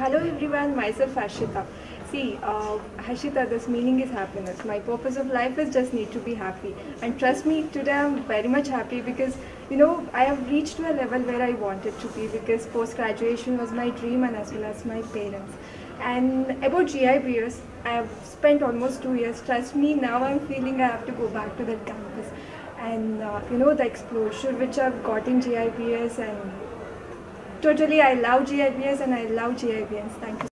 Hello everyone, myself Harshita. See, uh, this meaning is happiness. My purpose of life is just need to be happy. And trust me, today I'm very much happy because, you know, I have reached to a level where I wanted to be because post-graduation was my dream and as well as my parents. And about GIBS, I have spent almost two years. Trust me, now I'm feeling I have to go back to that campus. And, uh, you know, the exposure which I've got in GIBS and totally I love GIBS and I love GIBS. Thank you